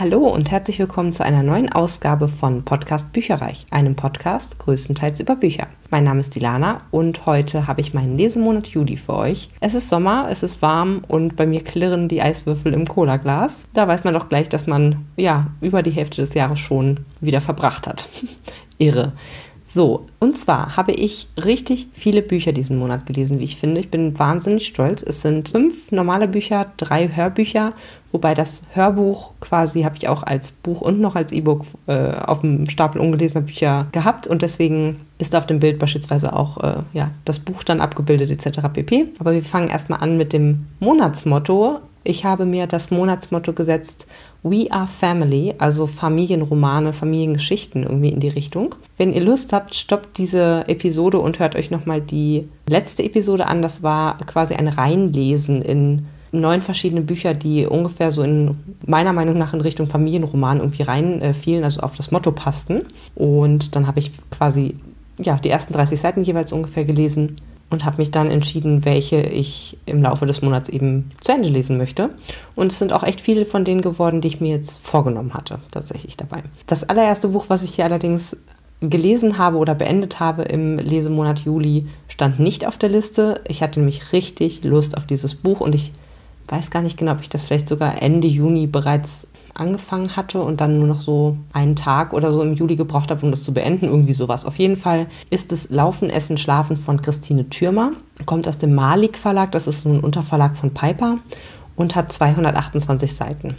Hallo und herzlich willkommen zu einer neuen Ausgabe von Podcast Bücherreich, einem Podcast größtenteils über Bücher. Mein Name ist Dilana und heute habe ich meinen Lesemonat Juli für euch. Es ist Sommer, es ist warm und bei mir klirren die Eiswürfel im Cola-Glas. Da weiß man doch gleich, dass man ja über die Hälfte des Jahres schon wieder verbracht hat. Irre. So, und zwar habe ich richtig viele Bücher diesen Monat gelesen, wie ich finde. Ich bin wahnsinnig stolz. Es sind fünf normale Bücher, drei Hörbücher, wobei das Hörbuch quasi habe ich auch als Buch und noch als E-Book äh, auf dem Stapel ungelesener Bücher gehabt und deswegen ist auf dem Bild beispielsweise auch äh, ja, das Buch dann abgebildet etc. pp. Aber wir fangen erstmal an mit dem Monatsmotto. Ich habe mir das Monatsmotto gesetzt, We Are Family, also Familienromane, Familiengeschichten irgendwie in die Richtung. Wenn ihr Lust habt, stoppt diese Episode und hört euch nochmal die letzte Episode an. Das war quasi ein Reinlesen in neun verschiedene Bücher, die ungefähr so in meiner Meinung nach in Richtung Familienroman irgendwie reinfielen, äh, also auf das Motto passten. Und dann habe ich quasi ja, die ersten 30 Seiten jeweils ungefähr gelesen und habe mich dann entschieden, welche ich im Laufe des Monats eben zu Ende lesen möchte. Und es sind auch echt viele von denen geworden, die ich mir jetzt vorgenommen hatte, tatsächlich dabei. Das allererste Buch, was ich hier allerdings gelesen habe oder beendet habe im Lesemonat Juli, stand nicht auf der Liste. Ich hatte nämlich richtig Lust auf dieses Buch und ich weiß gar nicht genau, ob ich das vielleicht sogar Ende Juni bereits angefangen hatte und dann nur noch so einen Tag oder so im Juli gebraucht habe, um das zu beenden. Irgendwie sowas. Auf jeden Fall ist es Laufen, Essen, Schlafen von Christine Thürmer. Kommt aus dem Malik Verlag, das ist so ein Unterverlag von Piper und hat 228 Seiten.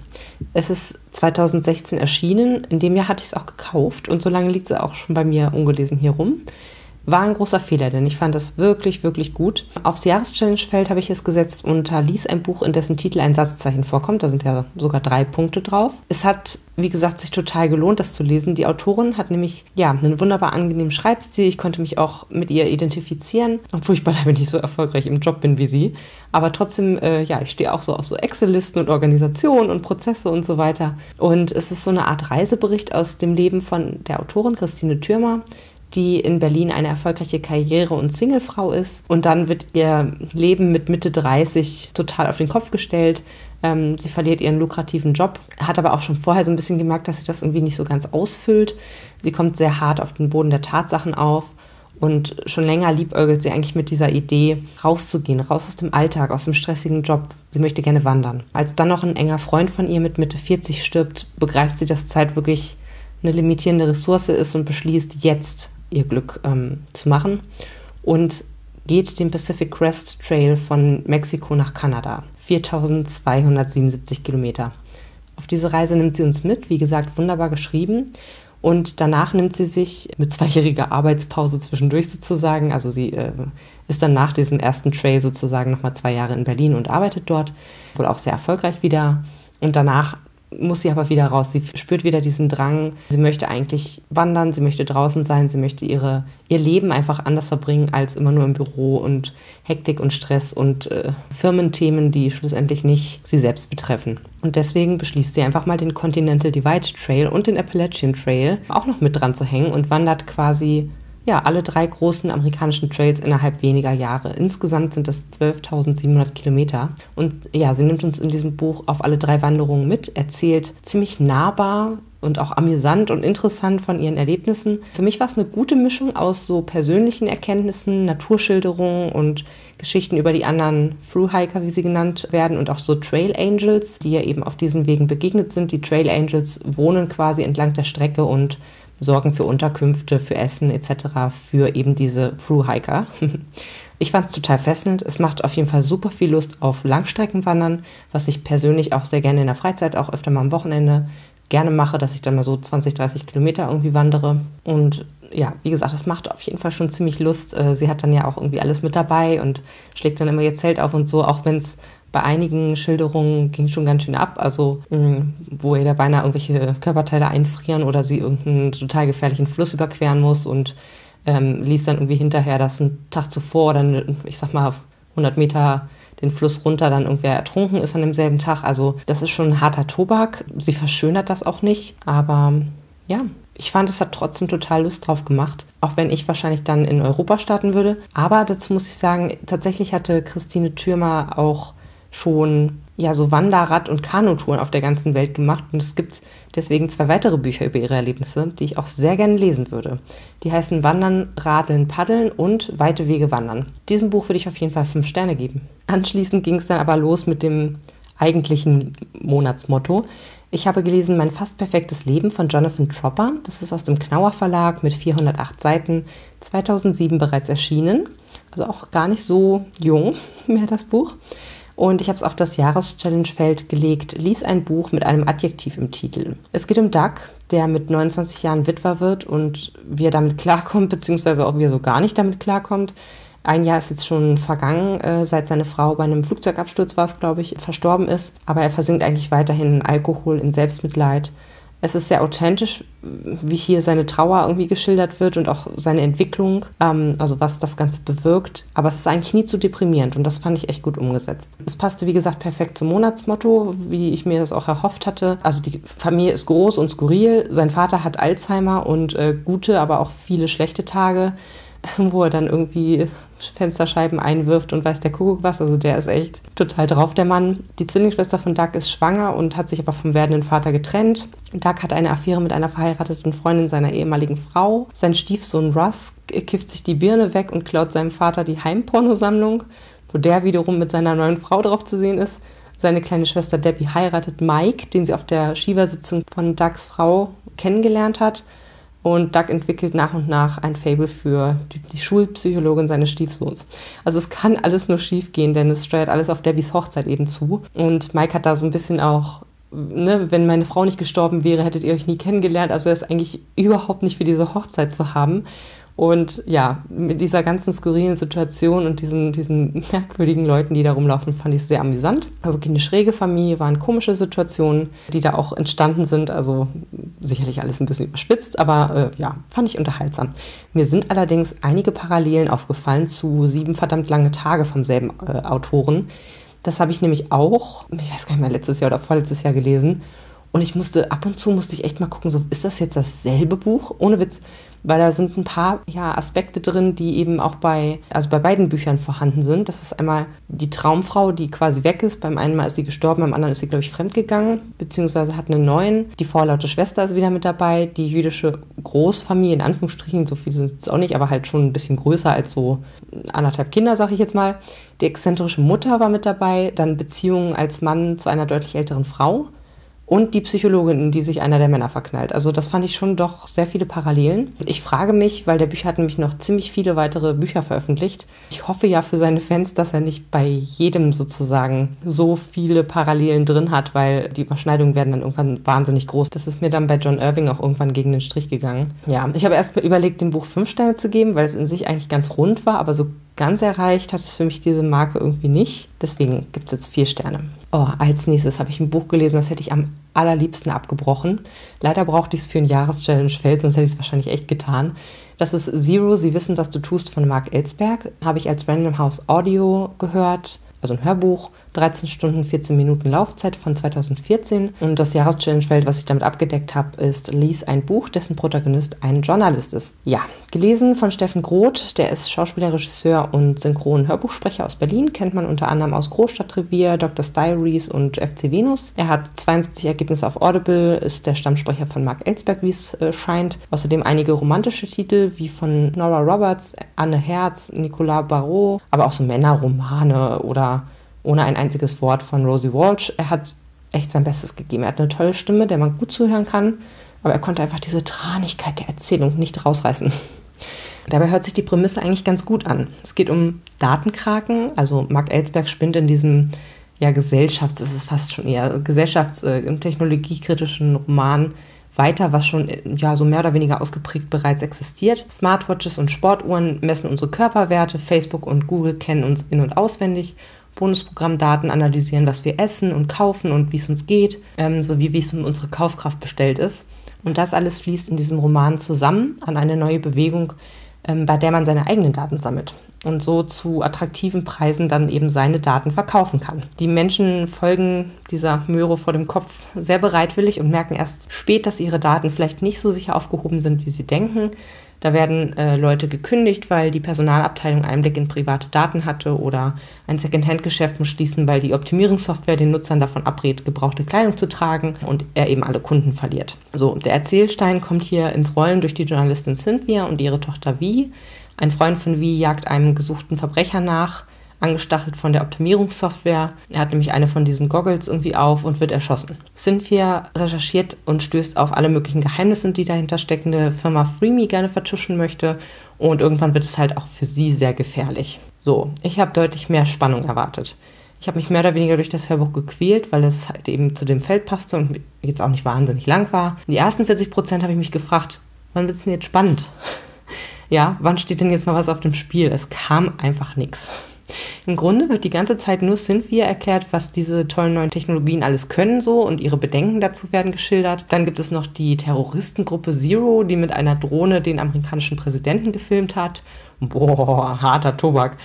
Es ist 2016 erschienen. In dem Jahr hatte ich es auch gekauft und so lange liegt es auch schon bei mir ungelesen hier rum. War ein großer Fehler, denn ich fand das wirklich, wirklich gut. Aufs Jahreschallenge-Feld habe ich es gesetzt und lies ein Buch, in dessen Titel ein Satzzeichen vorkommt. Da sind ja sogar drei Punkte drauf. Es hat, wie gesagt, sich total gelohnt, das zu lesen. Die Autorin hat nämlich, ja, einen wunderbar angenehmen Schreibstil. Ich konnte mich auch mit ihr identifizieren, obwohl ich beileibe nicht so erfolgreich im Job bin wie sie. Aber trotzdem, äh, ja, ich stehe auch so auf so Excel-Listen und Organisationen und Prozesse und so weiter. Und es ist so eine Art Reisebericht aus dem Leben von der Autorin Christine Thürmer die in Berlin eine erfolgreiche Karriere- und Singlefrau ist. Und dann wird ihr Leben mit Mitte 30 total auf den Kopf gestellt. Ähm, sie verliert ihren lukrativen Job, hat aber auch schon vorher so ein bisschen gemerkt, dass sie das irgendwie nicht so ganz ausfüllt. Sie kommt sehr hart auf den Boden der Tatsachen auf. Und schon länger liebäugelt sie eigentlich mit dieser Idee, rauszugehen, raus aus dem Alltag, aus dem stressigen Job. Sie möchte gerne wandern. Als dann noch ein enger Freund von ihr mit Mitte 40 stirbt, begreift sie, dass Zeit wirklich eine limitierende Ressource ist und beschließt, jetzt ihr Glück ähm, zu machen und geht den Pacific Crest Trail von Mexiko nach Kanada. 4277 Kilometer. Auf diese Reise nimmt sie uns mit, wie gesagt, wunderbar geschrieben. Und danach nimmt sie sich mit zweijähriger Arbeitspause zwischendurch sozusagen, also sie äh, ist dann nach diesem ersten Trail sozusagen nochmal zwei Jahre in Berlin und arbeitet dort, wohl auch sehr erfolgreich wieder. Und danach muss sie aber wieder raus. Sie spürt wieder diesen Drang. Sie möchte eigentlich wandern, sie möchte draußen sein, sie möchte ihre, ihr Leben einfach anders verbringen als immer nur im Büro und Hektik und Stress und äh, Firmenthemen, die schlussendlich nicht sie selbst betreffen. Und deswegen beschließt sie einfach mal den Continental Divide Trail und den Appalachian Trail auch noch mit dran zu hängen und wandert quasi ja, alle drei großen amerikanischen Trails innerhalb weniger Jahre. Insgesamt sind das 12.700 Kilometer. Und ja, sie nimmt uns in diesem Buch auf alle drei Wanderungen mit, erzählt ziemlich nahbar und auch amüsant und interessant von ihren Erlebnissen. Für mich war es eine gute Mischung aus so persönlichen Erkenntnissen, Naturschilderungen und Geschichten über die anderen Thru-Hiker, wie sie genannt werden, und auch so Trail Angels, die ja eben auf diesen Wegen begegnet sind. Die Trail Angels wohnen quasi entlang der Strecke und sorgen für Unterkünfte, für Essen etc. für eben diese Thru-Hiker. Ich fand es total fesselnd. Es macht auf jeden Fall super viel Lust auf Langstreckenwandern, was ich persönlich auch sehr gerne in der Freizeit, auch öfter mal am Wochenende gerne mache, dass ich dann mal so 20, 30 Kilometer irgendwie wandere. Und ja, wie gesagt, das macht auf jeden Fall schon ziemlich Lust. Äh, sie hat dann ja auch irgendwie alles mit dabei und schlägt dann immer ihr Zelt auf und so, auch wenn es bei einigen Schilderungen ging schon ganz schön ab, also mm, wo ihr da beinahe irgendwelche Körperteile einfrieren oder sie irgendeinen total gefährlichen Fluss überqueren muss und ähm, liest dann irgendwie hinterher, dass ein Tag zuvor dann, ich sag mal, 100 Meter den Fluss runter dann irgendwer ertrunken ist an demselben Tag. Also das ist schon ein harter Tobak. Sie verschönert das auch nicht, aber ja, ich fand, es hat trotzdem total Lust drauf gemacht, auch wenn ich wahrscheinlich dann in Europa starten würde. Aber dazu muss ich sagen, tatsächlich hatte Christine Thürmer auch schon ja so Wanderrad- und Kanutouren auf der ganzen Welt gemacht und es gibt deswegen zwei weitere Bücher über ihre Erlebnisse, die ich auch sehr gerne lesen würde. Die heißen Wandern, Radeln, Paddeln und Weite Wege wandern. Diesem Buch würde ich auf jeden Fall fünf Sterne geben. Anschließend ging es dann aber los mit dem eigentlichen Monatsmotto. Ich habe gelesen Mein fast perfektes Leben von Jonathan Tropper. Das ist aus dem Knauer Verlag mit 408 Seiten, 2007 bereits erschienen. Also auch gar nicht so jung mehr das Buch. Und ich habe es auf das Jahreschallenge-Feld gelegt, lies ein Buch mit einem Adjektiv im Titel. Es geht um Doug, der mit 29 Jahren Witwer wird und wie er damit klarkommt, beziehungsweise auch wie er so gar nicht damit klarkommt. Ein Jahr ist jetzt schon vergangen, äh, seit seine Frau bei einem Flugzeugabsturz war es, glaube ich, verstorben ist. Aber er versinkt eigentlich weiterhin in Alkohol, in Selbstmitleid es ist sehr authentisch, wie hier seine Trauer irgendwie geschildert wird und auch seine Entwicklung, ähm, also was das Ganze bewirkt. Aber es ist eigentlich nie zu deprimierend und das fand ich echt gut umgesetzt. Es passte, wie gesagt, perfekt zum Monatsmotto, wie ich mir das auch erhofft hatte. Also die Familie ist groß und skurril. Sein Vater hat Alzheimer und äh, gute, aber auch viele schlechte Tage, wo er dann irgendwie Fensterscheiben einwirft und weiß der Kuckuck was. Also der ist echt total drauf, der Mann. Die Zwillingsschwester von Doug ist schwanger und hat sich aber vom werdenden Vater getrennt. Doug hat eine Affäre mit einer verheirateten Freundin seiner ehemaligen Frau. Sein Stiefsohn Russ kifft sich die Birne weg und klaut seinem Vater die Heimpornosammlung, wo der wiederum mit seiner neuen Frau drauf zu sehen ist. Seine kleine Schwester Debbie heiratet Mike, den sie auf der Shiva-Sitzung von Dougs Frau kennengelernt hat. Und Doug entwickelt nach und nach ein Fable für die, die, Schulpsychologin seines Stiefsohns. Also es kann alles nur schief gehen, denn es steuert alles auf Debbies Hochzeit eben zu. Und Mike hat da so ein bisschen auch, ne, wenn meine Frau nicht gestorben wäre, hättet ihr euch nie kennengelernt. Also er ist eigentlich überhaupt nicht für diese Hochzeit zu haben. Und ja, mit dieser ganzen skurrilen Situation und diesen, diesen merkwürdigen Leuten, die da rumlaufen, fand ich sehr amüsant. War wirklich eine schräge Familie, waren komische Situationen, die da auch entstanden sind. Also sicherlich alles ein bisschen überspitzt, aber äh, ja, fand ich unterhaltsam. Mir sind allerdings einige Parallelen aufgefallen zu Sieben verdammt lange Tage vom selben äh, Autoren. Das habe ich nämlich auch, ich weiß gar nicht mehr, letztes Jahr oder vorletztes Jahr gelesen. Und ich musste, ab und zu musste ich echt mal gucken, so, ist das jetzt dasselbe Buch? Ohne Witz weil da sind ein paar ja, Aspekte drin, die eben auch bei, also bei beiden Büchern vorhanden sind. Das ist einmal die Traumfrau, die quasi weg ist. Beim einen Mal ist sie gestorben, beim anderen ist sie, glaube ich, fremdgegangen, beziehungsweise hat einen neuen. Die vorlaute Schwester ist wieder mit dabei. Die jüdische Großfamilie, in Anführungsstrichen, so viele sind es auch nicht, aber halt schon ein bisschen größer als so anderthalb Kinder, sage ich jetzt mal. Die exzentrische Mutter war mit dabei, dann Beziehungen als Mann zu einer deutlich älteren Frau und die Psychologin, in die sich einer der Männer verknallt. Also das fand ich schon doch sehr viele Parallelen. Ich frage mich, weil der Bücher hat nämlich noch ziemlich viele weitere Bücher veröffentlicht. Ich hoffe ja für seine Fans, dass er nicht bei jedem sozusagen so viele Parallelen drin hat, weil die Überschneidungen werden dann irgendwann wahnsinnig groß. Das ist mir dann bei John Irving auch irgendwann gegen den Strich gegangen. Ja, ich habe erst mal überlegt, dem Buch fünf Sterne zu geben, weil es in sich eigentlich ganz rund war, aber so ganz erreicht hat es für mich diese Marke irgendwie nicht. Deswegen gibt es jetzt vier Sterne. Oh, als nächstes habe ich ein Buch gelesen, das hätte ich am allerliebsten abgebrochen. Leider brauchte ich es für ein Jahreschallenge-Feld, sonst hätte ich es wahrscheinlich echt getan. Das ist Zero, Sie wissen, was du tust von Mark Ellsberg. Habe ich als Random House Audio gehört, also ein Hörbuch 13 Stunden, 14 Minuten Laufzeit von 2014. Und das Jahreschallenge-Feld, was ich damit abgedeckt habe, ist Lies ein Buch, dessen Protagonist ein Journalist ist. Ja, gelesen von Steffen Groth, der ist Schauspieler, Regisseur und Synchron-Hörbuchsprecher aus Berlin, kennt man unter anderem aus Großstadtrevier, Dr. Diaries und FC Venus. Er hat 72 Ergebnisse auf Audible, ist der Stammsprecher von Mark Ellsberg, wie es äh, scheint. Außerdem einige romantische Titel wie von Nora Roberts, Anne Herz, Nicolas Barrault, aber auch so Männerromane oder ohne ein einziges Wort von Rosie Walsh. Er hat echt sein Bestes gegeben. Er hat eine tolle Stimme, der man gut zuhören kann, aber er konnte einfach diese Tranigkeit der Erzählung nicht rausreißen. Dabei hört sich die Prämisse eigentlich ganz gut an. Es geht um Datenkraken, also Mark Ellsberg spinnt in diesem ja, Gesellschafts-, ist es fast schon eher gesellschafts-, äh, technologiekritischen Roman weiter, was schon ja so mehr oder weniger ausgeprägt bereits existiert. Smartwatches und Sportuhren messen unsere Körperwerte, Facebook und Google kennen uns in- und auswendig Bonusprogrammdaten analysieren, was wir essen und kaufen und wie es uns geht, ähm, sowie wie es um unsere Kaufkraft bestellt ist. Und das alles fließt in diesem Roman zusammen an eine neue Bewegung, ähm, bei der man seine eigenen Daten sammelt und so zu attraktiven Preisen dann eben seine Daten verkaufen kann. Die Menschen folgen dieser Möhre vor dem Kopf sehr bereitwillig und merken erst spät, dass ihre Daten vielleicht nicht so sicher aufgehoben sind, wie sie denken. Da werden äh, Leute gekündigt, weil die Personalabteilung Einblick in private Daten hatte oder ein Secondhand-Geschäft muss schließen, weil die Optimierungssoftware den Nutzern davon abrät, gebrauchte Kleidung zu tragen und er eben alle Kunden verliert. So, der Erzählstein kommt hier ins Rollen durch die Journalistin Cynthia und ihre Tochter Vi. Ein Freund von Vi jagt einem gesuchten Verbrecher nach angestachelt von der Optimierungssoftware. Er hat nämlich eine von diesen Goggles irgendwie auf und wird erschossen. Cynthia recherchiert und stößt auf alle möglichen Geheimnisse, die dahinter steckende Firma Freeme gerne vertuschen möchte. Und irgendwann wird es halt auch für sie sehr gefährlich. So, ich habe deutlich mehr Spannung erwartet. Ich habe mich mehr oder weniger durch das Hörbuch gequält, weil es halt eben zu dem Feld passte und jetzt auch nicht wahnsinnig lang war. Die ersten 40 Prozent habe ich mich gefragt, wann wird es denn jetzt spannend? Ja, wann steht denn jetzt mal was auf dem Spiel? Es kam einfach nichts. Im Grunde wird die ganze Zeit nur Cynthia erklärt, was diese tollen neuen Technologien alles können so und ihre Bedenken dazu werden geschildert. Dann gibt es noch die Terroristengruppe Zero, die mit einer Drohne den amerikanischen Präsidenten gefilmt hat. Boah, harter Tobak.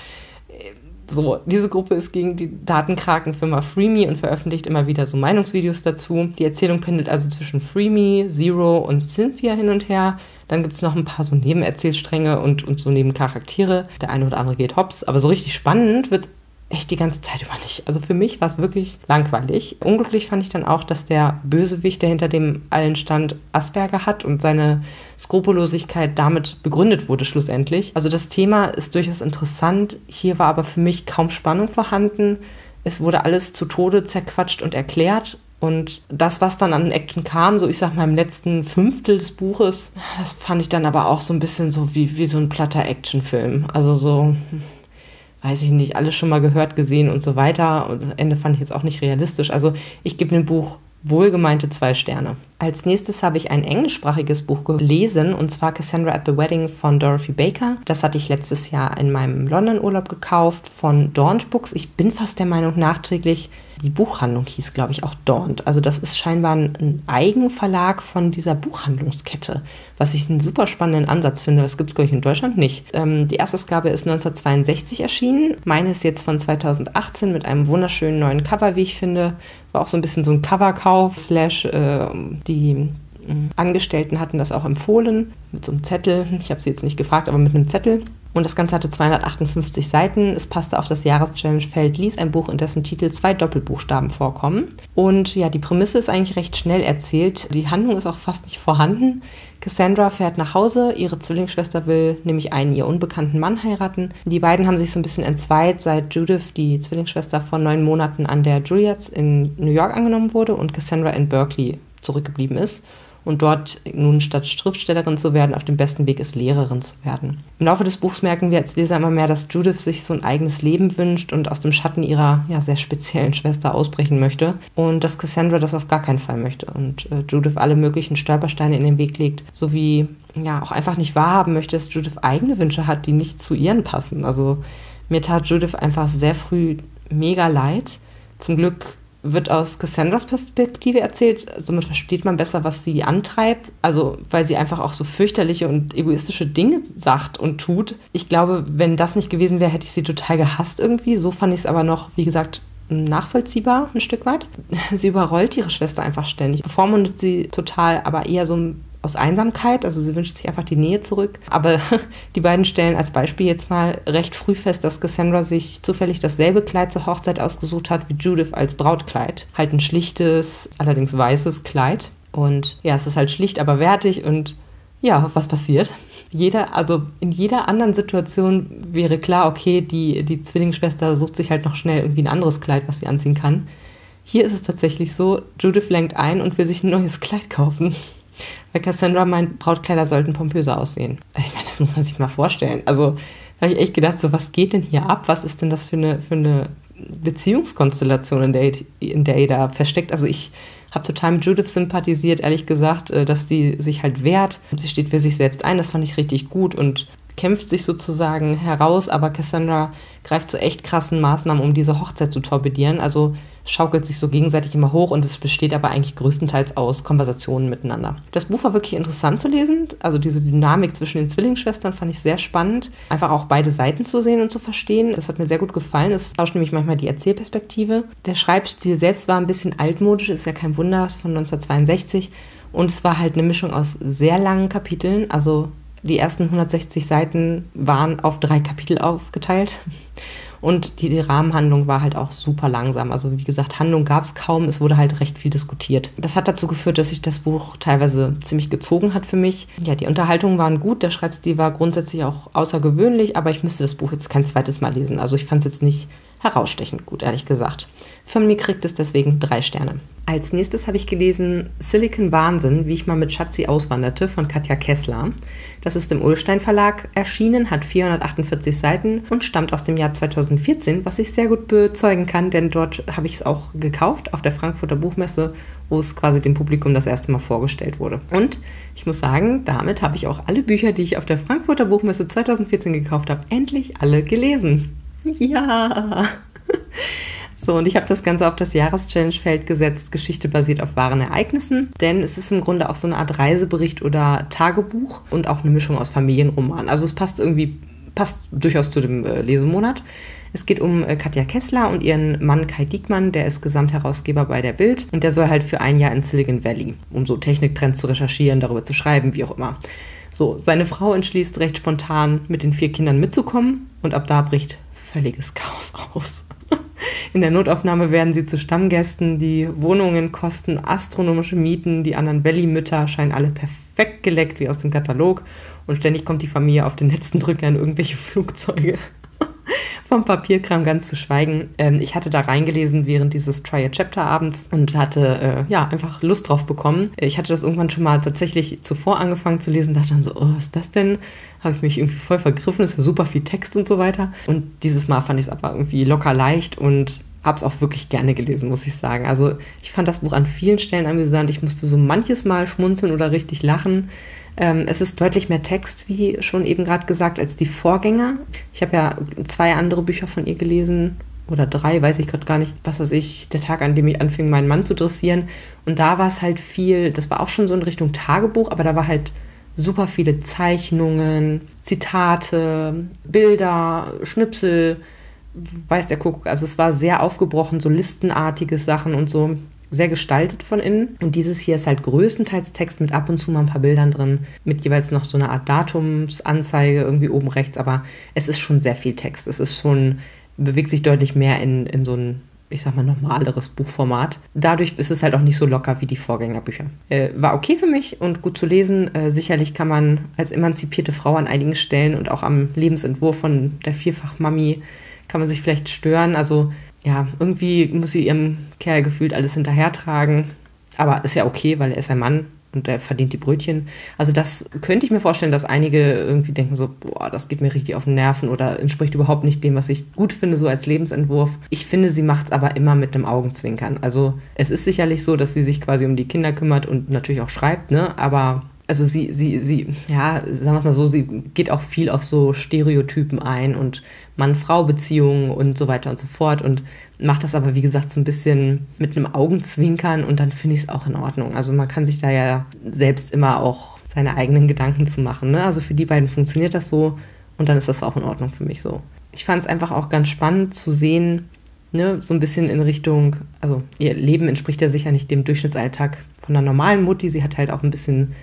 So, diese Gruppe ist gegen die Datenkrakenfirma Freeme und veröffentlicht immer wieder so Meinungsvideos dazu. Die Erzählung pendelt also zwischen Freeme, Zero und Cynthia hin und her. Dann gibt es noch ein paar so Nebenerzählstränge und, und so Nebencharaktere. Der eine oder andere geht hops, aber so richtig spannend wird echt die ganze Zeit über nicht. Also für mich war es wirklich langweilig. Unglücklich fand ich dann auch, dass der Bösewicht, der hinter dem allen stand, Asperger hat und seine Skrupellosigkeit damit begründet wurde schlussendlich. Also das Thema ist durchaus interessant. Hier war aber für mich kaum Spannung vorhanden. Es wurde alles zu Tode zerquatscht und erklärt und das, was dann an Action kam, so ich sag mal im letzten Fünftel des Buches, das fand ich dann aber auch so ein bisschen so wie, wie so ein platter Actionfilm. Also so, weiß ich nicht, alles schon mal gehört, gesehen und so weiter. Und Ende fand ich jetzt auch nicht realistisch. Also ich gebe dem Buch wohlgemeinte zwei Sterne. Als nächstes habe ich ein englischsprachiges Buch gelesen und zwar Cassandra at the Wedding von Dorothy Baker. Das hatte ich letztes Jahr in meinem London-Urlaub gekauft von Daunt Books. Ich bin fast der Meinung nachträglich, die Buchhandlung hieß, glaube ich, auch Daunt. Also das ist scheinbar ein Eigenverlag von dieser Buchhandlungskette, was ich einen super spannenden Ansatz finde. Das gibt es, glaube ich, in Deutschland nicht. Ähm, die Erstausgabe ist 1962 erschienen. Meine ist jetzt von 2018 mit einem wunderschönen neuen Cover, wie ich finde. War auch so ein bisschen so ein Coverkauf, slash äh, die Angestellten hatten das auch empfohlen mit so einem Zettel. Ich habe sie jetzt nicht gefragt, aber mit einem Zettel. Und das Ganze hatte 258 Seiten. Es passte auf das Jahreschallenge-Feld Lies, ein Buch, in dessen Titel zwei Doppelbuchstaben vorkommen. Und ja, die Prämisse ist eigentlich recht schnell erzählt. Die Handlung ist auch fast nicht vorhanden. Cassandra fährt nach Hause. Ihre Zwillingsschwester will nämlich einen ihr unbekannten Mann heiraten. Die beiden haben sich so ein bisschen entzweit, seit Judith, die Zwillingsschwester, vor neun Monaten an der Juilliards in New York angenommen wurde und Cassandra in Berkeley zurückgeblieben ist und dort nun statt Schriftstellerin zu werden, auf dem besten Weg ist, Lehrerin zu werden. Im Laufe des Buchs merken wir als Leser immer mehr, dass Judith sich so ein eigenes Leben wünscht und aus dem Schatten ihrer ja, sehr speziellen Schwester ausbrechen möchte und dass Cassandra das auf gar keinen Fall möchte und äh, Judith alle möglichen Stolpersteine in den Weg legt, sowie ja auch einfach nicht wahrhaben möchte, dass Judith eigene Wünsche hat, die nicht zu ihren passen. Also mir tat Judith einfach sehr früh mega leid. Zum Glück wird aus Cassandras Perspektive erzählt. Somit versteht man besser, was sie antreibt. Also, weil sie einfach auch so fürchterliche und egoistische Dinge sagt und tut. Ich glaube, wenn das nicht gewesen wäre, hätte ich sie total gehasst irgendwie. So fand ich es aber noch, wie gesagt, nachvollziehbar ein Stück weit. Sie überrollt ihre Schwester einfach ständig, bevormundet sie total, aber eher so ein aus Einsamkeit, also sie wünscht sich einfach die Nähe zurück. Aber die beiden stellen als Beispiel jetzt mal recht früh fest, dass Cassandra sich zufällig dasselbe Kleid zur Hochzeit ausgesucht hat wie Judith als Brautkleid. Halt ein schlichtes, allerdings weißes Kleid. Und ja, es ist halt schlicht, aber wertig und ja, was passiert? Jeder, also in jeder anderen Situation wäre klar, okay, die, die Zwillingsschwester sucht sich halt noch schnell irgendwie ein anderes Kleid, was sie anziehen kann. Hier ist es tatsächlich so, Judith lenkt ein und will sich ein neues Kleid kaufen. Weil Cassandra meint, Brautkleider sollten pompöser aussehen. Ich meine, das muss man sich mal vorstellen. Also, da habe ich echt gedacht, so, was geht denn hier ab? Was ist denn das für eine, für eine Beziehungskonstellation, in der, in der ihr da versteckt? Also, ich habe total mit Judith sympathisiert, ehrlich gesagt, äh, dass die sich halt wehrt. Sie steht für sich selbst ein, das fand ich richtig gut und kämpft sich sozusagen heraus, aber Cassandra greift zu echt krassen Maßnahmen, um diese Hochzeit zu torpedieren. Also schaukelt sich so gegenseitig immer hoch und es besteht aber eigentlich größtenteils aus Konversationen miteinander. Das Buch war wirklich interessant zu lesen. Also diese Dynamik zwischen den Zwillingsschwestern fand ich sehr spannend. Einfach auch beide Seiten zu sehen und zu verstehen. Das hat mir sehr gut gefallen. Es tauscht nämlich manchmal die Erzählperspektive. Der Schreibstil selbst war ein bisschen altmodisch, ist ja kein Wunder, ist von 1962. Und es war halt eine Mischung aus sehr langen Kapiteln, also Die ersten 160 Seiten waren auf drei Kapitel aufgeteilt. Und die, die Rahmenhandlung war halt auch super langsam. Also wie gesagt, Handlung gab es kaum, es wurde halt recht viel diskutiert. Das hat dazu geführt, dass sich das Buch teilweise ziemlich gezogen hat für mich. Ja, die Unterhaltungen waren gut, der Schreibstil war grundsätzlich auch außergewöhnlich, aber ich müsste das Buch jetzt kein zweites Mal lesen. Also ich fand es jetzt nicht herausstechend gut, ehrlich gesagt. Von mir kriegt es deswegen drei Sterne. Als nächstes habe ich gelesen Silicon Wahnsinn, wie ich mal mit Schatzi auswanderte von Katja Kessler. Das ist im Ullstein Verlag erschienen, hat 448 Seiten und stammt aus dem Jahr 2014, was ich sehr gut bezeugen kann, denn dort habe ich es auch gekauft auf der Frankfurter Buchmesse, wo es quasi dem Publikum das erste Mal vorgestellt wurde. Und ich muss sagen, damit habe ich auch alle Bücher, die ich auf der Frankfurter Buchmesse 2014 gekauft habe, endlich alle gelesen. Ja. So, und ich habe das Ganze auf das Jahreschallenge-Feld gesetzt, Geschichte basiert auf wahren Ereignissen, denn es ist im Grunde auch so eine Art Reisebericht oder Tagebuch und auch eine Mischung aus Familienroman. Also es passt irgendwie, passt durchaus zu dem äh, Lesemonat. Es geht um äh, Katja Kessler und ihren Mann Kai Diekmann, der ist Gesamtherausgeber bei der Bild und der soll halt für ein Jahr in Silicon Valley, um so Techniktrends zu recherchieren, darüber zu schreiben, wie auch immer. So, seine Frau entschließt recht spontan, mit den vier Kindern mitzukommen und ab da bricht völliges Chaos aus. In der Notaufnahme werden sie zu Stammgästen, die Wohnungen kosten astronomische Mieten, die anderen Valley-Mütter scheinen alle perfekt geleckt wie aus dem Katalog und ständig kommt die Familie auf den letzten Drücker in irgendwelche Flugzeuge. Vom Papierkram ganz zu schweigen. Ähm, ich hatte da reingelesen während dieses Try a Chapter Abends und hatte äh, ja einfach Lust drauf bekommen. Ich hatte das irgendwann schon mal tatsächlich zuvor angefangen zu lesen, dachte dann so, oh, was ist das denn? Habe ich mich irgendwie voll vergriffen, ist ja super viel Text und so weiter. Und dieses Mal fand ich es aber irgendwie locker leicht und habe es auch wirklich gerne gelesen, muss ich sagen. Also ich fand das Buch an vielen Stellen amüsant. Ich musste so manches Mal schmunzeln oder richtig lachen. Ähm, es ist deutlich mehr Text, wie schon eben gerade gesagt, als die Vorgänger. Ich habe ja zwei andere Bücher von ihr gelesen. Oder drei, weiß ich gerade gar nicht. Was weiß ich, der Tag, an dem ich anfing, meinen Mann zu dressieren. Und da war es halt viel, das war auch schon so in Richtung Tagebuch, aber da war halt super viele Zeichnungen, Zitate, Bilder, Schnipsel, weiß der Kuckuck. Also es war sehr aufgebrochen, so listenartige Sachen und so sehr gestaltet von innen. Und dieses hier ist halt größtenteils Text mit ab und zu mal ein paar Bildern drin, mit jeweils noch so einer Art Datumsanzeige irgendwie oben rechts. Aber es ist schon sehr viel Text. Es ist schon, bewegt sich deutlich mehr in, in so ein ich sag mal, normaleres Buchformat. Dadurch ist es halt auch nicht so locker wie die Vorgängerbücher. Äh, war okay für mich und gut zu lesen. Äh, sicherlich kann man als emanzipierte Frau an einigen Stellen und auch am Lebensentwurf von der Vierfachmami kann man sich vielleicht stören. Also ja, irgendwie muss sie ihrem Kerl gefühlt alles hinterhertragen. Aber ist ja okay, weil er ist ein Mann und er verdient die Brötchen. Also das könnte ich mir vorstellen, dass einige irgendwie denken so, boah, das geht mir richtig auf den Nerven oder entspricht überhaupt nicht dem, was ich gut finde, so als Lebensentwurf. Ich finde, sie macht es aber immer mit einem Augenzwinkern. Also es ist sicherlich so, dass sie sich quasi um die Kinder kümmert und natürlich auch schreibt, ne? Aber also sie, sie, sie, ja, sagen wir es mal so, sie geht auch viel auf so Stereotypen ein und Mann-Frau-Beziehungen und so weiter und so fort und macht das aber, wie gesagt, so ein bisschen mit einem Augenzwinkern und dann finde ich es auch in Ordnung. Also man kann sich da ja selbst immer auch seine eigenen Gedanken zu machen. Ne? Also für die beiden funktioniert das so und dann ist das auch in Ordnung für mich so. Ich fand es einfach auch ganz spannend zu sehen, ne, so ein bisschen in Richtung, also ihr Leben entspricht ja sicher nicht dem Durchschnittsalltag von einer normalen Mutti. Sie hat halt auch ein bisschen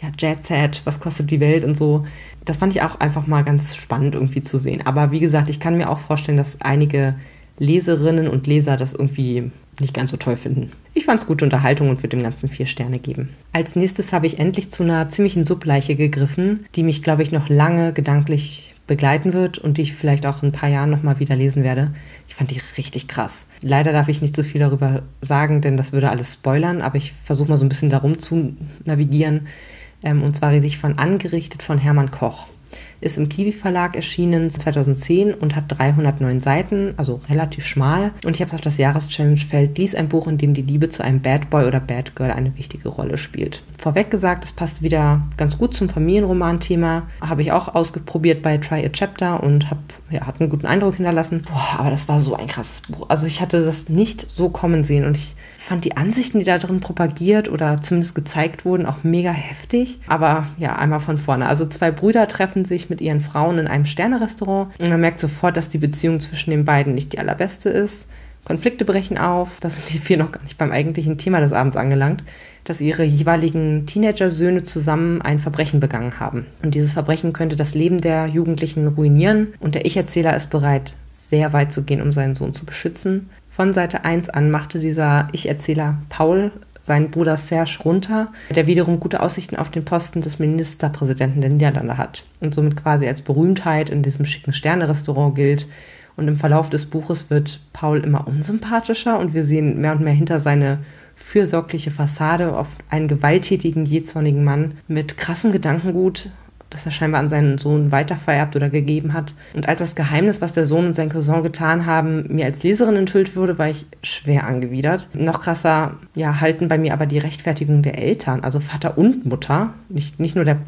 ja, Jet Set, was kostet die Welt und so. Das fand ich auch einfach mal ganz spannend irgendwie zu sehen. Aber wie gesagt, ich kann mir auch vorstellen, dass einige Leserinnen und Leser das irgendwie nicht ganz so toll finden. Ich fand es gute Unterhaltung und würde dem Ganzen vier Sterne geben. Als nächstes habe ich endlich zu einer ziemlichen Subleiche gegriffen, die mich, glaube ich, noch lange gedanklich begleiten wird und die ich vielleicht auch in ein paar Jahren nochmal wieder lesen werde. Ich fand die richtig krass. Leider darf ich nicht so viel darüber sagen, denn das würde alles spoilern, aber ich versuche mal so ein bisschen darum zu navigieren. Ähm, und zwar rede ich von Angerichtet von Hermann Koch. Ist im Kiwi Verlag erschienen 2010 und hat 309 Seiten, also relativ schmal. Und ich habe es auf das Jahreschallenge-Feld, lies ein Buch, in dem die Liebe zu einem Bad Boy oder Bad Girl eine wichtige Rolle spielt. Vorweg gesagt, es passt wieder ganz gut zum Familienroman-Thema. Habe ich auch ausprobiert bei Try a Chapter und habe ja, hat einen guten Eindruck hinterlassen. Boah, aber das war so ein krasses Buch. Also ich hatte das nicht so kommen sehen und ich fand die Ansichten, die da drin propagiert oder zumindest gezeigt wurden, auch mega heftig. Aber ja, einmal von vorne. Also zwei Brüder treffen sich mit ihren Frauen in einem Sternerestaurant und man merkt sofort, dass die Beziehung zwischen den beiden nicht die allerbeste ist Konflikte brechen auf. Da sind die vier noch gar nicht beim eigentlichen Thema des Abends angelangt, dass ihre jeweiligen Teenager-Söhne zusammen ein Verbrechen begangen haben. Und dieses Verbrechen könnte das Leben der Jugendlichen ruinieren. Und der Ich-Erzähler ist bereit, sehr weit zu gehen, um seinen Sohn zu beschützen. Von Seite 1 an machte dieser Ich-Erzähler Paul seinen Bruder Serge runter, der wiederum gute Aussichten auf den Posten des Ministerpräsidenten der Niederlande hat und somit quasi als Berühmtheit in diesem schicken Sterne-Restaurant gilt. Und im Verlauf des Buches wird Paul immer unsympathischer und wir sehen mehr und mehr hinter seine fürsorgliche Fassade auf einen gewalttätigen, jähzornigen Mann mit krassem Gedankengut das er scheinbar an seinen Sohn weitervererbt oder gegeben hat. Und als das Geheimnis, was der Sohn und sein Cousin getan haben, mir als Leserin enthüllt wurde, war ich schwer angewidert. Noch krasser, ja, halten bei mir aber die Rechtfertigung der Eltern, also Vater und Mutter. Nicht, nicht nur der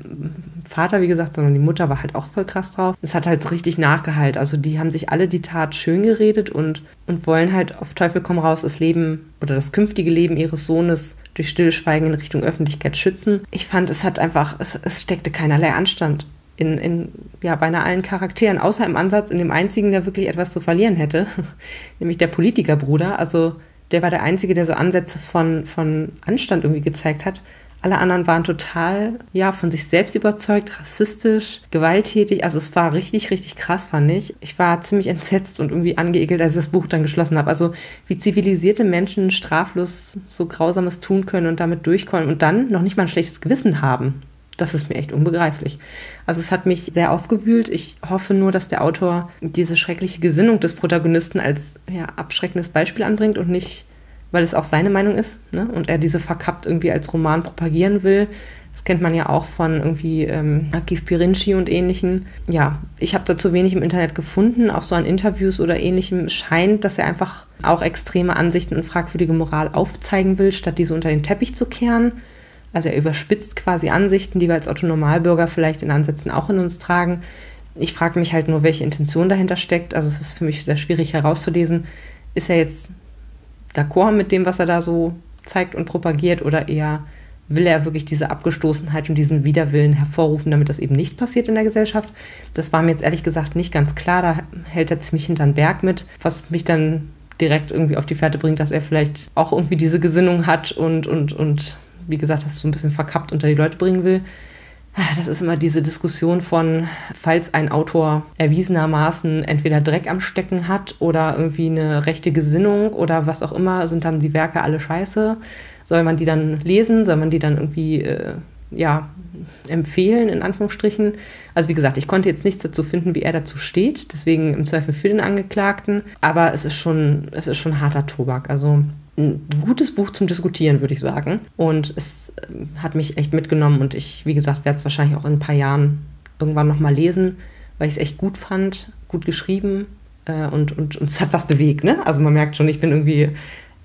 Vater, wie gesagt, sondern die Mutter war halt auch voll krass drauf. Es hat halt richtig nachgehalt. Also die haben sich alle die Tat schön geredet und, und wollen halt auf Teufel komm raus das Leben oder das künftige Leben ihres Sohnes durch Stillschweigen in Richtung Öffentlichkeit schützen. Ich fand, es hat einfach, es, es steckte keinerlei Anstand in, in ja, beinahe allen Charakteren, außer im Ansatz in dem einzigen, der wirklich etwas zu verlieren hätte, nämlich der Politikerbruder. Also der war der Einzige, der so Ansätze von, von Anstand irgendwie gezeigt hat. Alle anderen waren total, ja, von sich selbst überzeugt, rassistisch, gewalttätig. Also es war richtig, richtig krass, fand ich. Ich war ziemlich entsetzt und irgendwie angeekelt, als ich das Buch dann geschlossen habe. Also wie zivilisierte Menschen straflos so Grausames tun können und damit durchkommen und dann noch nicht mal ein schlechtes Gewissen haben. Das ist mir echt unbegreiflich. Also es hat mich sehr aufgewühlt. Ich hoffe nur, dass der Autor diese schreckliche Gesinnung des Protagonisten als ja, abschreckendes Beispiel anbringt und nicht weil es auch seine Meinung ist ne? und er diese verkappt irgendwie als Roman propagieren will. Das kennt man ja auch von irgendwie ähm, Akif Pirinci und ähnlichen. Ja, ich habe dazu wenig im Internet gefunden, auch so an Interviews oder ähnlichem scheint, dass er einfach auch extreme Ansichten und fragwürdige Moral aufzeigen will, statt diese unter den Teppich zu kehren. Also er überspitzt quasi Ansichten, die wir als Otto Normalbürger vielleicht in Ansätzen auch in uns tragen. Ich frage mich halt nur, welche Intention dahinter steckt. Also es ist für mich sehr schwierig herauszulesen. Ist er jetzt d'accord mit dem, was er da so zeigt und propagiert oder eher will er wirklich diese Abgestoßenheit und diesen Widerwillen hervorrufen, damit das eben nicht passiert in der Gesellschaft? Das war mir jetzt ehrlich gesagt nicht ganz klar. Da hält er ziemlich hinter den Berg mit, was mich dann direkt irgendwie auf die Fährte bringt, dass er vielleicht auch irgendwie diese Gesinnung hat und, und, und wie gesagt, das so ein bisschen verkappt unter die Leute bringen will. Ah, das ist immer diese Diskussion von, falls ein Autor erwiesenermaßen entweder Dreck am Stecken hat oder irgendwie eine rechte Gesinnung oder was auch immer, sind dann die Werke alle scheiße. Soll man die dann lesen? Soll man die dann irgendwie, äh, ja, empfehlen, in Anführungsstrichen? Also wie gesagt, ich konnte jetzt nichts dazu finden, wie er dazu steht. Deswegen im Zweifel für den Angeklagten. Aber es ist schon, es ist schon harter Tobak. Also ein gutes Buch zum Diskutieren, würde ich sagen. Und es ähm, hat mich echt mitgenommen und ich, wie gesagt, werde es wahrscheinlich auch in ein paar Jahren irgendwann nochmal lesen, weil ich es echt gut fand, gut geschrieben äh, und, und, und es hat was bewegt. Ne? Also man merkt schon, ich bin irgendwie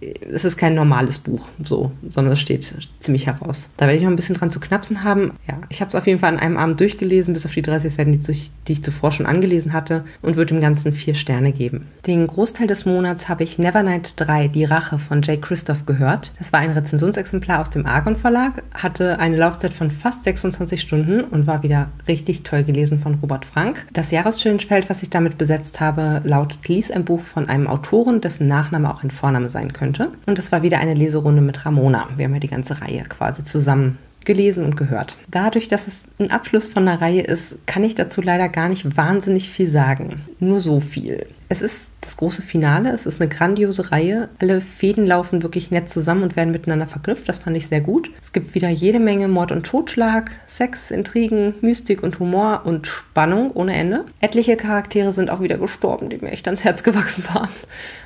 es ist kein normales Buch, so, sondern es steht ziemlich heraus. Da werde ich noch ein bisschen dran zu knapsen haben. Ja, ich habe es auf jeden Fall an einem Abend durchgelesen, bis auf die 30 Seiten, die ich, die ich zuvor schon angelesen hatte und würde dem Ganzen vier Sterne geben. Den Großteil des Monats habe ich Nevernight 3, Die Rache von Jay Christoph gehört. Das war ein Rezensionsexemplar aus dem Argon Verlag, hatte eine Laufzeit von fast 26 Stunden und war wieder richtig toll gelesen von Robert Frank. Das Jahreschallenge-Feld, was ich damit besetzt habe, lautet Lies ein Buch von einem Autoren, dessen Nachname auch ein Vorname sein könnte könnte. Und das war wieder eine Leserunde mit Ramona. Wir haben ja die ganze Reihe quasi zusammen gelesen und gehört. Dadurch, dass es ein Abschluss von einer Reihe ist, kann ich dazu leider gar nicht wahnsinnig viel sagen. Nur so viel. Es ist das große Finale, es ist eine grandiose Reihe. Alle Fäden laufen wirklich nett zusammen und werden miteinander verknüpft. Das fand ich sehr gut. Es gibt wieder jede Menge Mord und Totschlag, Sex, Intrigen, Mystik und Humor und Spannung ohne Ende. Etliche Charaktere sind auch wieder gestorben, die mir echt ans Herz gewachsen waren.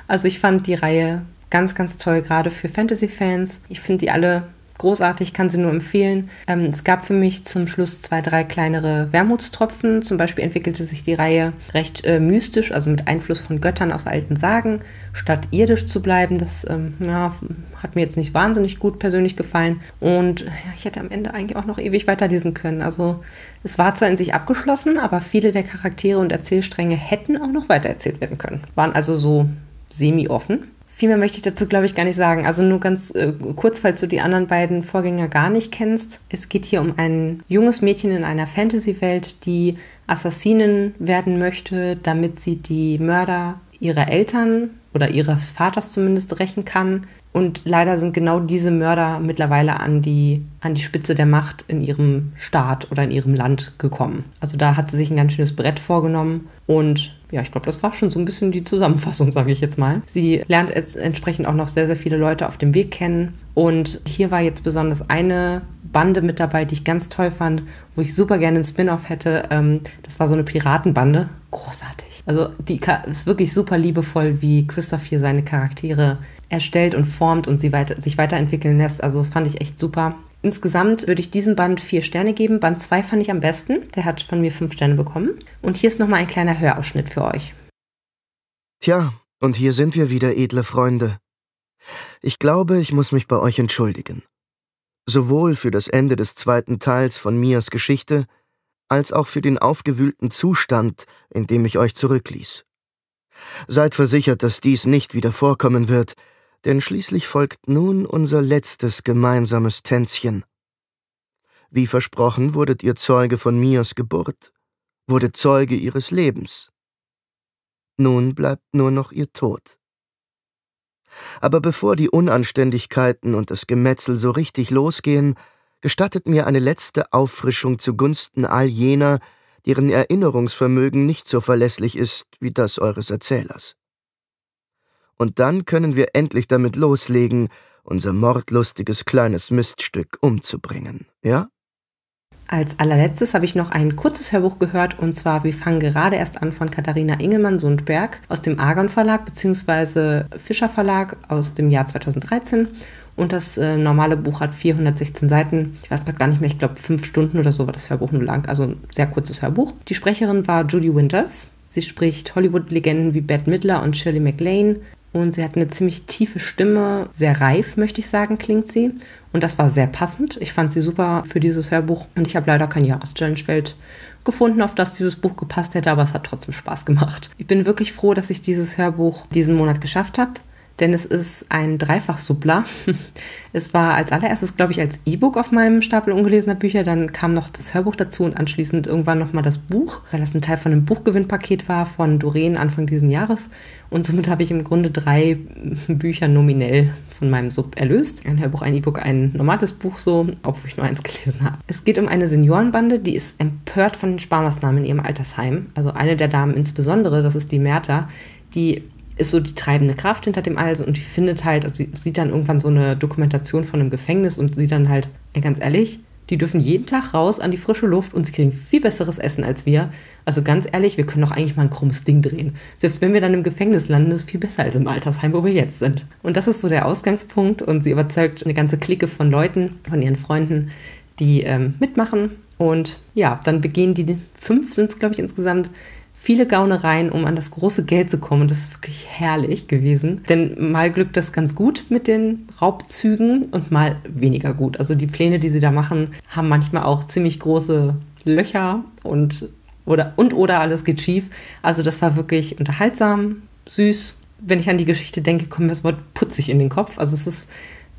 Also ich fand die Reihe Ganz, ganz toll, gerade für Fantasy-Fans. Ich finde die alle großartig, kann sie nur empfehlen. Ähm, es gab für mich zum Schluss zwei, drei kleinere Wermutstropfen. Zum Beispiel entwickelte sich die Reihe recht äh, mystisch, also mit Einfluss von Göttern aus alten Sagen, statt irdisch zu bleiben. Das ähm, ja, hat mir jetzt nicht wahnsinnig gut persönlich gefallen. Und ja, ich hätte am Ende eigentlich auch noch ewig weiterlesen können. Also es war zwar in sich abgeschlossen, aber viele der Charaktere und Erzählstränge hätten auch noch weitererzählt werden können. Waren also so semi-offen. Viel mehr möchte ich dazu, glaube ich, gar nicht sagen. Also nur ganz äh, kurz, falls du die anderen beiden Vorgänger gar nicht kennst. Es geht hier um ein junges Mädchen in einer Fantasy-Welt, die Assassinin werden möchte, damit sie die Mörder ihrer Eltern oder ihres Vaters zumindest rächen kann. Und leider sind genau diese Mörder mittlerweile an die, an die Spitze der Macht in ihrem Staat oder in ihrem Land gekommen. Also da hat sie sich ein ganz schönes Brett vorgenommen und ja, ich glaube, das war schon so ein bisschen die Zusammenfassung, sage ich jetzt mal. Sie lernt jetzt entsprechend auch noch sehr, sehr viele Leute auf dem Weg kennen. Und hier war jetzt besonders eine Bande mit dabei, die ich ganz toll fand, wo ich super gerne einen Spin-off hätte. Ähm, das war so eine Piratenbande. Großartig. Also die ist wirklich super liebevoll, wie Christoph hier seine Charaktere erstellt und formt und sie weiter, sich weiterentwickeln lässt. Also das fand ich echt super. Insgesamt würde ich diesem Band vier Sterne geben. Band 2 fand ich am besten. Der hat von mir fünf Sterne bekommen. Und hier ist nochmal ein kleiner Hörausschnitt für euch. Tja, und hier sind wir wieder, edle Freunde. Ich glaube, ich muss mich bei euch entschuldigen. Sowohl für das Ende des zweiten Teils von Mias Geschichte, als auch für den aufgewühlten Zustand, in dem ich euch zurückließ. Seid versichert, dass dies nicht wieder vorkommen wird, denn schließlich folgt nun unser letztes gemeinsames Tänzchen. Wie versprochen wurdet ihr Zeuge von Mias Geburt, wurdet Zeuge ihres Lebens. Nun bleibt nur noch ihr Tod. Aber bevor die Unanständigkeiten und das Gemetzel so richtig losgehen, gestattet mir eine letzte Auffrischung zugunsten all jener, deren Erinnerungsvermögen nicht so verlässlich ist wie das eures Erzählers und dann können wir endlich damit loslegen, unser mordlustiges kleines Miststück umzubringen, ja? Als allerletztes habe ich noch ein kurzes Hörbuch gehört und zwar Wir fangen gerade erst an von Katharina Ingemann-Sundberg aus dem Argon Verlag bzw. Fischer Verlag aus dem Jahr 2013. Und das äh, normale Buch hat 416 Seiten. Ich weiß gerade gar nicht mehr, ich glaube fünf Stunden oder so war das Hörbuch nur lang. Also ein sehr kurzes Hörbuch. Die Sprecherin war Judy Winters. Sie spricht Hollywood-Legenden wie Bette Midler und Shirley MacLaine, und sie hat eine ziemlich tiefe Stimme, sehr reif, möchte ich sagen, klingt sie. Und das war sehr passend. Ich fand sie super für dieses Hörbuch. Und ich habe leider kein Jahreschallengefeld gefunden, auf das dieses Buch gepasst hätte, aber es hat trotzdem Spaß gemacht. Ich bin wirklich froh, dass ich dieses Hörbuch diesen Monat geschafft habe denn es ist ein Dreifach-Suppler. Es war als allererstes, glaube ich, als E-Book auf meinem Stapel ungelesener Bücher, dann kam noch das Hörbuch dazu und anschließend irgendwann nochmal das Buch, weil das ein Teil von einem Buchgewinnpaket war von Doreen Anfang diesen Jahres. Und somit habe ich im Grunde drei Bücher nominell von meinem Sub erlöst. Ein Hörbuch, ein E-Book, ein normales Buch so, obwohl ich nur eins gelesen habe. Es geht um eine Seniorenbande, die ist empört von den Sparmaßnahmen in ihrem Altersheim. Also eine der Damen insbesondere, das ist die Merta, die ist so die treibende Kraft hinter dem alles und die findet halt, also sie sieht dann irgendwann so eine Dokumentation von einem Gefängnis und sieht dann halt, ganz ehrlich, die dürfen jeden Tag raus an die frische Luft und sie kriegen viel besseres Essen als wir. Also ganz ehrlich, wir können doch eigentlich mal ein krummes Ding drehen. Selbst wenn wir dann im Gefängnis landen, ist es viel besser als im Altersheim, wo wir jetzt sind. Und das ist so der Ausgangspunkt und sie überzeugt eine ganze Clique von Leuten, von ihren Freunden, die ähm, mitmachen. Und ja, dann begehen die, fünf sind es glaube ich insgesamt, viele Gaunereien, um an das große Geld zu kommen. Das ist wirklich herrlich gewesen. Denn mal glückt das ganz gut mit den Raubzügen und mal weniger gut. Also die Pläne, die sie da machen, haben manchmal auch ziemlich große Löcher und oder und oder alles geht schief. Also das war wirklich unterhaltsam, süß. Wenn ich an die Geschichte denke, kommt mir das Wort putzig in den Kopf. Also es ist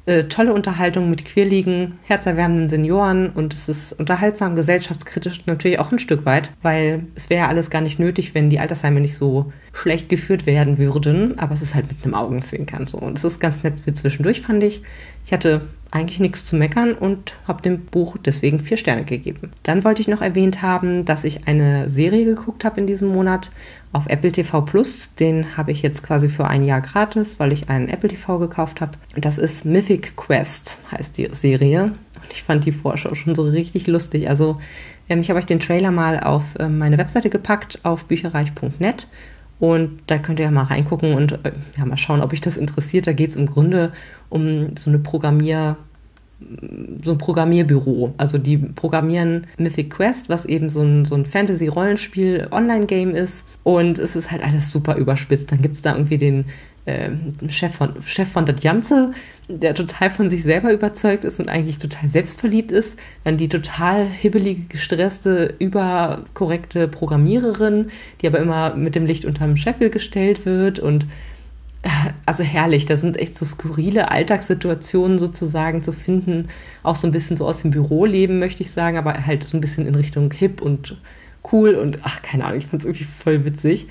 äh, tolle Unterhaltung mit quirligen, herzerwärmenden Senioren und es ist unterhaltsam, gesellschaftskritisch natürlich auch ein Stück weit, weil es wäre ja alles gar nicht nötig, wenn die Altersheime nicht so schlecht geführt werden würden, aber es ist halt mit einem Augenzwinkern so und es ist ganz nett für zwischendurch, fand ich. Ich hatte eigentlich nichts zu meckern und habe dem Buch deswegen vier Sterne gegeben. Dann wollte ich noch erwähnt haben, dass ich eine Serie geguckt habe in diesem Monat auf Apple TV Plus. Den habe ich jetzt quasi für ein Jahr gratis, weil ich einen Apple TV gekauft habe. Das ist Mythic Quest, heißt die Serie. Und ich fand die Vorschau schon so richtig lustig. Also ähm, ich habe euch den Trailer mal auf äh, meine Webseite gepackt, auf bücherreich.net. Und da könnt ihr ja mal reingucken und äh, ja, mal schauen, ob euch das interessiert. Da geht es im Grunde um so eine Programmier- so ein Programmierbüro. Also die programmieren Mythic Quest, was eben so ein, so ein Fantasy-Rollenspiel-Online-Game ist. Und es ist halt alles super überspitzt. Dann gibt es da irgendwie den äh, Chef von, Chef von der Jamse, der total von sich selber überzeugt ist und eigentlich total selbstverliebt ist. Dann die total hibbelige, gestresste, überkorrekte Programmiererin, die aber immer mit dem Licht unterm Scheffel gestellt wird und also herrlich, da sind echt so skurrile Alltagssituationen sozusagen zu finden, auch so ein bisschen so aus dem Büroleben, möchte ich sagen, aber halt so ein bisschen in Richtung hip und cool und ach, keine Ahnung, ich fand es irgendwie voll witzig.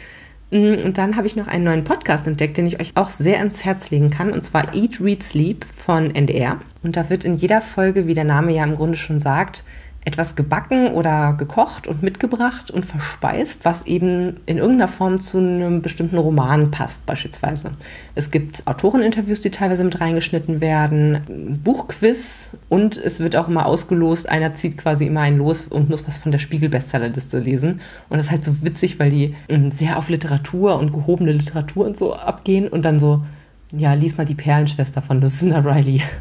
Mm, und dann habe ich noch einen neuen Podcast entdeckt, den ich euch auch sehr ins Herz legen kann, und zwar Eat, Read, Sleep von NDR. Und da wird in jeder Folge, wie der Name ja im Grunde schon sagt, etwas gebacken oder gekocht und mitgebracht und verspeist, was eben in irgendeiner Form zu einem bestimmten Roman passt, beispielsweise. Es gibt Autoreninterviews, die teilweise mit reingeschnitten werden, Buchquiz und es wird auch immer ausgelost. Einer zieht quasi immer einen los und muss was von der Spiegel-Bestsellerliste lesen. Und das ist halt so witzig, weil die ähm, sehr auf Literatur und gehobene Literatur und so abgehen und dann so, ja, lies mal die Perlenschwester von Lucinda Riley.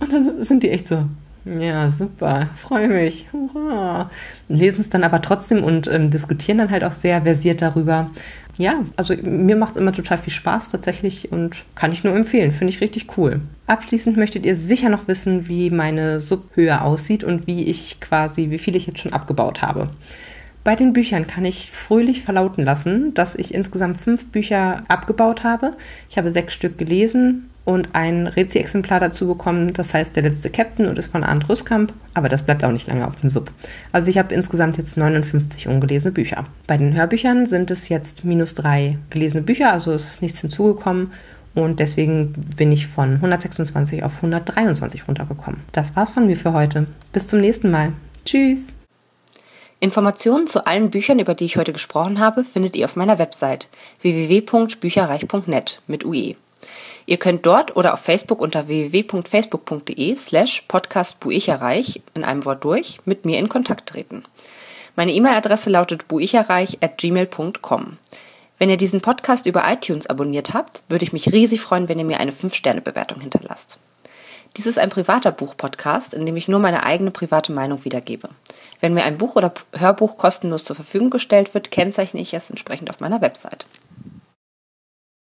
Und dann sind die echt so, ja, super. Freue mich. Hurra. Lesen es dann aber trotzdem und ähm, diskutieren dann halt auch sehr versiert darüber. Ja, also mir macht es immer total viel Spaß tatsächlich und kann ich nur empfehlen. Finde ich richtig cool. Abschließend möchtet ihr sicher noch wissen, wie meine Subhöhe aussieht und wie ich quasi, wie viel ich jetzt schon abgebaut habe. Bei den Büchern kann ich fröhlich verlauten lassen, dass ich insgesamt fünf Bücher abgebaut habe. Ich habe sechs Stück gelesen und ein Rezi-Exemplar dazu bekommen. Das heißt, der letzte Captain und ist von Arndt Rüskamp, aber das bleibt auch nicht lange auf dem Sub. Also ich habe insgesamt jetzt 59 ungelesene Bücher. Bei den Hörbüchern sind es jetzt minus drei gelesene Bücher, also es ist nichts hinzugekommen. Und deswegen bin ich von 126 auf 123 runtergekommen. Das war's von mir für heute. Bis zum nächsten Mal. Tschüss! Informationen zu allen Büchern, über die ich heute gesprochen habe, findet ihr auf meiner Website www.bücherreich.net mit UE. Ihr könnt dort oder auf Facebook unter www.facebook.de slash podcastbuicherreich in einem Wort durch mit mir in Kontakt treten. Meine E-Mail-Adresse lautet buicherreich at gmail.com. Wenn ihr diesen Podcast über iTunes abonniert habt, würde ich mich riesig freuen, wenn ihr mir eine 5-Sterne-Bewertung hinterlasst. Dies ist ein privater Buch-Podcast, in dem ich nur meine eigene private Meinung wiedergebe. Wenn mir ein Buch oder Hörbuch kostenlos zur Verfügung gestellt wird, kennzeichne ich es entsprechend auf meiner Website.